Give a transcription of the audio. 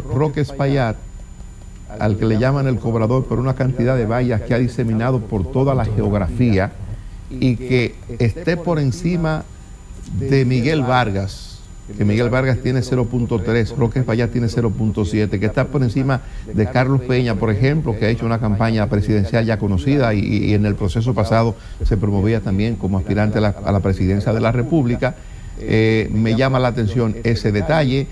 Roque Espaillat, al que le llaman el cobrador por una cantidad de vallas que ha diseminado por toda la geografía y que esté por encima de Miguel Vargas, que Miguel Vargas tiene 0.3, Roque Espaillat tiene 0.7, que está por encima de Carlos Peña, por ejemplo, que ha hecho una campaña presidencial ya conocida y, en el proceso pasado se promovía también como aspirante a la, presidencia de la República. Eh, me llama la atención ese detalle.